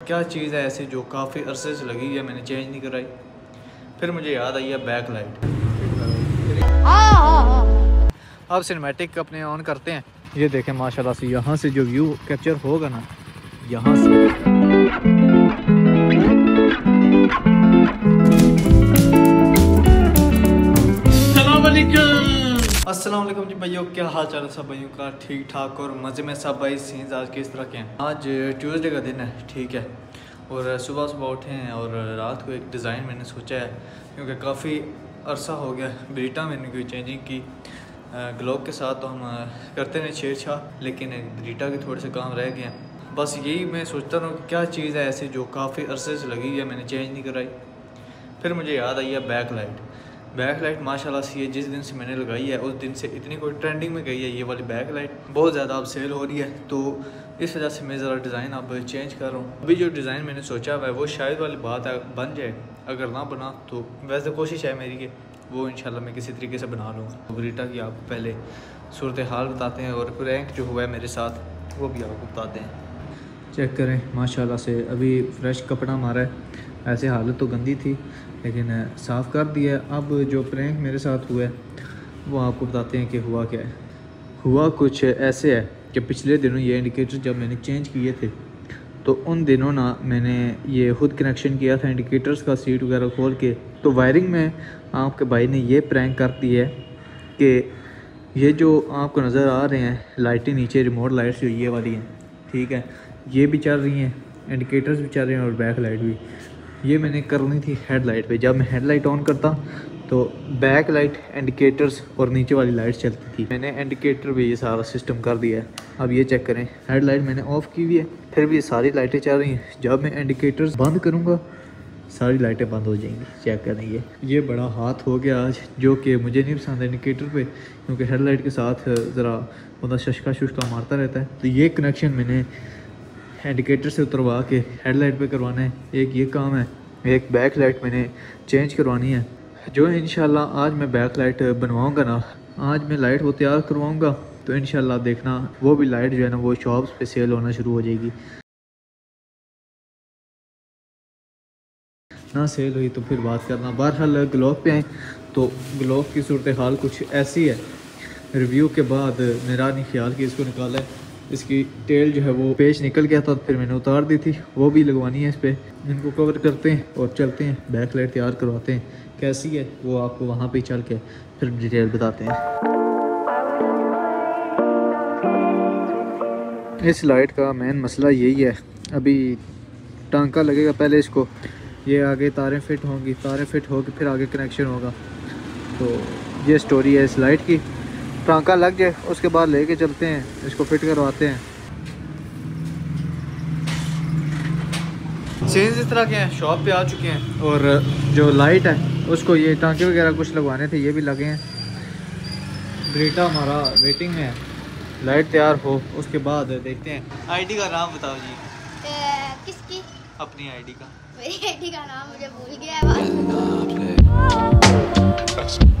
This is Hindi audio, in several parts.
क्या चीज़ है ऐसी जो काफ़ी अरसे से लगी है, मैंने चेंज नहीं कराई? फिर मुझे याद आई है बैक लाइट अब सिनेमैटिक अपने ऑन करते हैं। ये देखें, माशाल्लाह से यहाँ से जो व्यू कैप्चर होगा ना, यहाँ से अस्सलाम वालेकुम जी भाइयों, क्या हाल चाल है सब भाइयों का? ठीक ठाक और मज़े में सब भाई सीन्स आज किस तरह के हैं? आज ट्यूसडे का दिन है, ठीक है। और सुबह सुबह उठे हैं और रात को एक डिज़ाइन मैंने सोचा है, क्योंकि काफ़ी अरसा हो गया ब्रीटा मैंने कोई चेंजिंग की। ग्लोब के साथ तो हम करते रहे छेड़छाड़, लेकिन ब्रीटा के थोड़े से काम रह गए हैं। बस यही मैं सोचता रहा कि क्या चीज़ है ऐसी जो काफ़ी अरसे से लगी है, मैंने चेंज नहीं कराई। फिर मुझे याद आई है बैक लाइट बैक लाइट माशाल्लाह से ये जिस दिन से मैंने लगाई है, उस दिन से इतनी कोई ट्रेंडिंग में गई है, ये वाली बैक लाइट बहुत ज़्यादा अब सेल हो रही है। तो इस वजह से मैं ज़रा डिज़ाइन अब चेंज कर रहा हूँ। अभी जो डिज़ाइन मैंने सोचा हुआ है, वो शायद वाली बात है, बन जाए। अगर ना बना तो वैसे कोशिश है मेरी कि वो इंशाल्लाह मैं किसी तरीके से बना लूँगा। ब्रीटा की आपको पहले सूरत हाल बताते हैं और रैंक जो हुआ है मेरे साथ, वो भी आपको बताते हैं चेक करें, माशाल्लाह से अभी फ्रेश कपड़ा मारा है। ऐसे हालत तो गंदी थी, लेकिन साफ़ कर दिया। अब जो प्रैंक मेरे साथ हुआ है, वो आपको बताते हैं कि हुआ क्या है। हुआ कुछ ऐसे है कि पिछले दिनों ये इंडिकेटर जब मैंने चेंज किए थे तो उन दिनों ना मैंने ये खुद कनेक्शन किया था इंडिकेटर्स का सीट वगैरह खोल के। तो वायरिंग में आपके भाई ने ये प्रैंक कर दी है कि ये जो आपको नज़र आ रहे हैं लाइटें नीचे रिमोट लाइट्स जो ये वाली हैं, ठीक है? ये भी चल रही हैं इंडिकेटर्स भी चल रहे हैं और बैक लाइट भी। ये मैंने करनी थी हेडलाइट पे। जब मैं हेडलाइट ऑन करता तो बैक लाइट इंडिकेटर्स और नीचे वाली लाइट चलती थी। मैंने इंडिकेटर पे ये सारा सिस्टम कर दिया है। अब ये चेक करें। हेडलाइट मैंने ऑफ़ की हुई है, फिर भी सारी लाइटें चल रही हैं। जब मैं इंडिकेटर्स बंद करूँगा, सारी लाइटें बंद हो जाएँगी। चेक करें ये। ये बड़ा हाथ हो गया आज, जो कि मुझे नहीं पसंद इंडिकेटर पे, क्योंकि हेडलाइट के साथ, ज़रा बंदा शशका शुशका मारता रहता है। तो ये कनेक्शन मैंने इंडिकेटर से उतरवा के हेडलाइट पे करवाना है। एक ये काम है, एक बैक लाइट मैंने चेंज करवानी है। जो इन आज मैं बैक लाइट बनवाऊँगा ना, आज मैं लाइट वो तैयार करवाऊँगा तो इन देखना, वो भी लाइट जो है ना, वो शॉप्स पे सेल होना शुरू हो जाएगी। ना सेल हुई तो फिर बात करना। बहरहाल ग्लोब पे आए तो ग्लोब की सूरत हाल कुछ ऐसी है। रिव्यू के बाद मेरा नहीं ख्याल कि इसको निकाला है। इसकी टेल जो है वो पेज निकल गया था, फिर मैंने उतार दी थी। वो भी लगवानी है इस पर इनको कवर करते हैं और चलते हैं। बैक लाइट तैयार करवाते हैं। कैसी है? वो आपको वहाँ पे चल के फिर डिटेल बताते हैं। इस लाइट का मेन मसला यही है। अभी टांका लगेगा पहले इसको। ये आगे तारें फिट होंगी। तारें फिट होगी फिर आगे कनेक्शन होगा। तो ये स्टोरी है इस लाइट की। टांका लग जाए उसके बाद लेके चलते हैं इसको फिट करवाते हैं। चेंज इस तरह के हैं शॉप पे आ चुके हैं और जो लाइट है उसको ये टांके वगैरह कुछ लगवाने थे ये भी लगे हैं। ग्रेटा हमारा वेटिंग में है। लाइट तैयार हो उसके बाद देखते हैं। आईडी का नाम बताओ जी। किसकी? अपनी आईडी का। मेरी आईडी का नाम मुझे भूल गया है।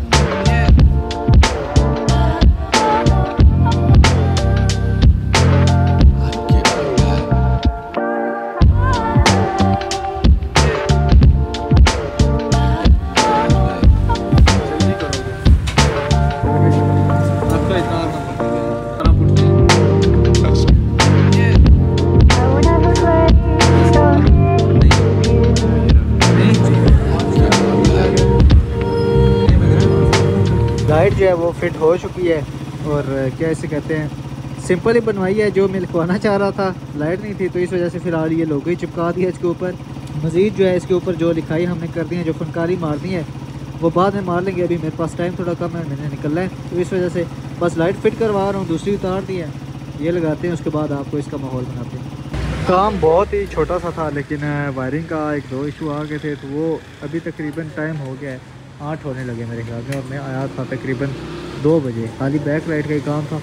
है, वो फिट हो चुकी है। और क्या इसे कहते हैं सिंपल ही बनवाई है, जो मैं लिखवाना चाह रहा था। लाइट नहीं थी तो इस वजह से फ़िलहाल ये लोगो ही चिपका दिया इसके ऊपर। मज़ीद जो है, इसके ऊपर जो लिखाई हमने कर दी है, जो फनकारी मारनी है, वो बाद में मार लेंगे। अभी मेरे पास टाइम थोड़ा कम है, मैंने निकलना है। तो इस वजह से बस लाइट फिट करवा रहा हूँ, दूसरी उतार दी है। ये लगाते हैं, उसके बाद आपको इसका माहौल बनाते हैं। काम बहुत ही छोटा सा था, लेकिन वायरिंग का एक दो इशू आ गए थे तो वो अभी तकरीबन टाइम हो गया है। आठ होने लगे मेरे ख्याल में और मैं आया था तकरीबन दो बजे। खाली बैक लाइट का ही काम था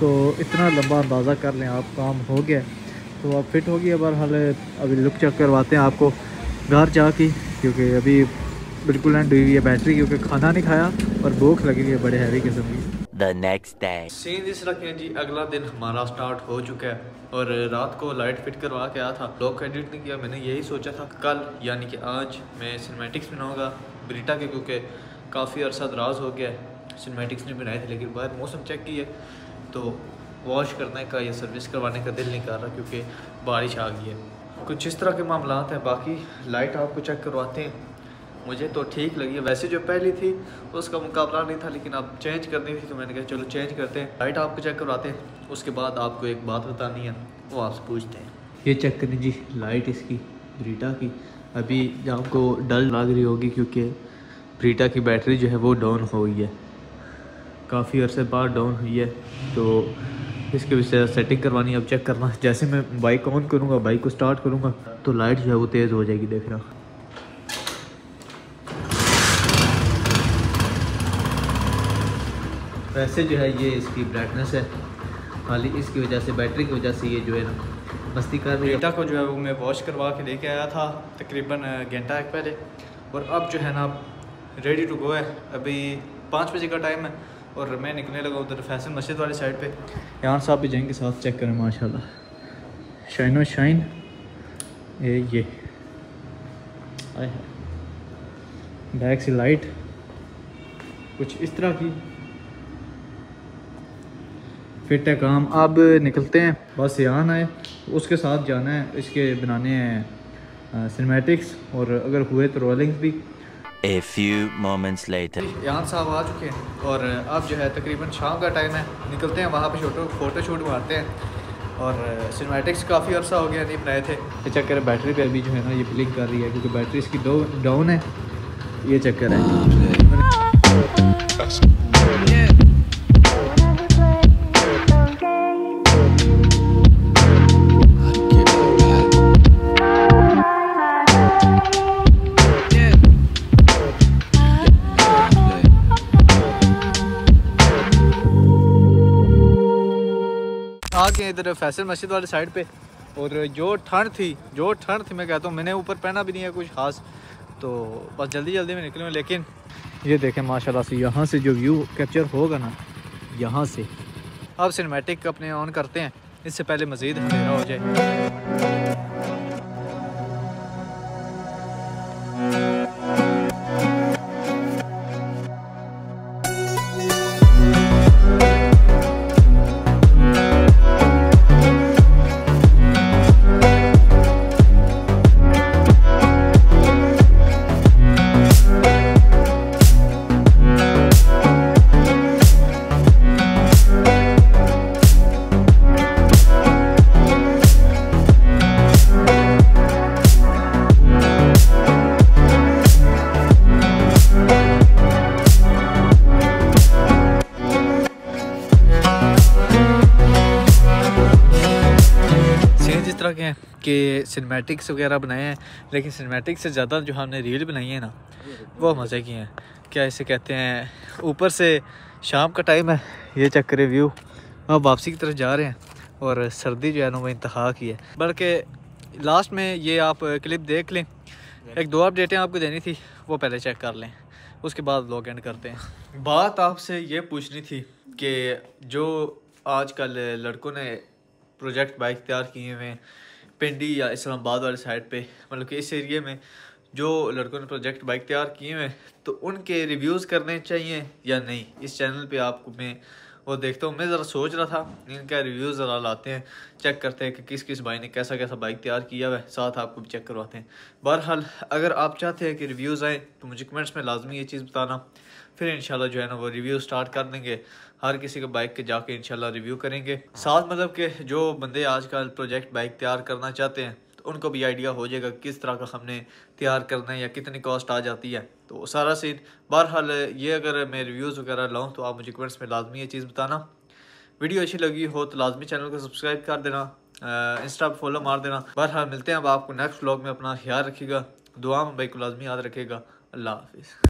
तो इतना लंबा अंदाज़ा कर लें आप काम हो गया। तो आप फिट हो गया बहरहाल अभी लुक चेक करवाते हैं आपको घर जा के क्योंकि अभी बिल्कुल एंड हुई है बैटरी क्योंकि खाना नहीं खाया और भूख लगी हुई है बड़े हैवी किस्म की। The next day. सीन इस रखें जी अगला दिन हमारा स्टार्ट हो चुका है। और रात को लाइट फिट करवा के आया था। लोग एडिट नहीं किया मैंने यही सोचा था कल यानी कि आज मैं सिनेमेटिक्स बनाऊँगा। ब्रीटा के, क्योंकि काफ़ी अरसा दराज हो गया है। सिनेमेटिक्स ने बनाए थे, लेकिन बाहर मौसम चेक किया तो वॉश करने का या सर्विस करवाने का दिल नहीं कर रहा, क्योंकि बारिश आ गई है। कुछ इस तरह के मामला हैं, बाकी लाइट आपको चेक करवाते हैं। मुझे तो ठीक लगी वैसे जो पहली थी, उसका मुकाबला नहीं था, लेकिन अब चेंज करनी थी तो मैंने कहा, चलो चेंज करते हैं। लाइट आपको चेक करवाते हैं, उसके बाद आपको एक बात बतानी है, वो आपसे पूछते हैं। ये चेक करें जी लाइट इसकी, ब्रीटा की। अभी आपको डल लग रही होगी क्योंकि ब्रीटा की बैटरी जो है वो डाउन हो गई है। काफ़ी अरसे बाद डाउन हुई है तो इसके वजह से सेटिंग करवानी अब चेक करना, जैसे मैं बाइक ऑन करूँगा बाइक को स्टार्ट करूँगा तो लाइट जो है वो तेज़ हो जाएगी देख रहा वैसे जो है ये इसकी ब्राइटनेस है। खाली इसकी वजह से बैटरी की वजह से ये जो है ना मस्ती कर रही है। को जो है वो मैं वॉश करवा के लेके आया था तकरीबन घंटा एक पहले। और अब जो है ना रेडी टू गो है। अभी पाँच बजे का टाइम है और मैं निकलने लगा उधर फैसल मस्जिद वाली साइड पे। यहाँ साहब भी जाएँगे साथ चेक करें माशाल्लाह। शाइनो शाइन ये ये। बैक से लाइट कुछ इस तरह की फिट है काम। अब निकलते हैं बस यहाँ आए उसके साथ जाना है इसके बनाने हैं सिनेमैटिक्स और अगर हुए तो रोलिंग्स भी। A few moments later. यहाँ साहब आ चुके हैं और अब जो है तकरीबन शाम का टाइम है। निकलते हैं वहाँ पे फ़ोटो फ़ोटो शूट मारते हैं। और सिनेमैटिक्स काफ़ी अर्सा हो गया नहीं बनाए थे। ये चक्कर बैटरी पे अभी जो है ना ये ब्लिंक कर रही है क्योंकि बैटरी इसकी डाउन है। ये चक्कर है। इधर फैसल मस्जिद वाले साइड पे। और जो ठंड थी, जो ठंड थी, मैं कहता हूँ, मैंने ऊपर पहना भी नहीं है कुछ खास। तो बस जल्दी जल्दी में निकलूँ लेकिन ये देखें, माशाल्लाह से यहाँ से जो व्यू कैप्चर होगा ना, यहाँ से। अब सिनेमेटिक अपने ऑन करते हैं। इससे पहले मज़ीद हो जाए। हैं कि सिनेमैटिक्स वगैरह बनाए हैं, लेकिन सिनेमैटिक्स से ज़्यादा जो हमने रील बनाई है ना, वो मज़े की हैं। क्या इसे कहते हैं? ऊपर से शाम का टाइम है, ये चक्कर व्यू अब वापसी की तरफ़ जा रहे हैं और सर्दी जो है ना, वो इंतहा की है। बल्कि लास्ट में ये आप क्लिप देख लें। एक दो अपडेटें आपको देनी थी, वो पहले चेक कर लें। उसके बाद लॉग एंड करते हैं। बात आपसे ये पूछनी थी कि जो आजकल लड़कों ने प्रोजेक्ट बाइक तैयार किए हुए हैं पिंडी या इस्लामाबाद वाले साइड पे मतलब कि इस एरिए में जो लड़कों ने प्रोजेक्ट बाइक तैयार किए हैं तो उनके रिव्यूज़ करने चाहिए या नहीं? इस चैनल पे आपको मैं वो देखता हूँ। मैं ज़रा सोच रहा था इनका रिव्यूज़ ज़रा लाते हैं चेक करते हैं कि किस किस भाई ने कैसा कैसा बाइक तैयार किया हुआ है। साथ आपको भी चेक करवाते हैं। बहरहाल, अगर आप चाहते हैं कि रिव्यूज़ आए तो मुझे कमेंट्स में लाजमी ये चीज़ बताना। फिर इंशाल्लाह जो है ना, वो रिव्यू स्टार्ट कर देंगे। हर किसी के बाइक के जाके इंशाल्लाह रिव्यू करेंगे। साथ मतलब के जो बंदे आजकल प्रोजेक्ट बाइक तैयार करना चाहते हैं तो उनको भी आइडिया हो जाएगा किस तरह का हमने तैयार करना है या कितनी कॉस्ट आ जाती है। तो सारा सीन बहरहाल ये अगर मैं रिव्यूज़ वगैरह लाऊँ तो आप मुझे कमेंट्स में लाजमी ये चीज़ बताना। वीडियो अच्छी लगी हो तो लाजमी चैनल को सब्सक्राइब कर देना इंस्टा पर फॉलो मार देना। बहरहाल मिलते हैं अब आपको नेक्स्ट ब्लॉग में, अपना ख्याल रखेगा दुआ में भाई को लाजमी याद रखेगा अल्लाह हाफिज़।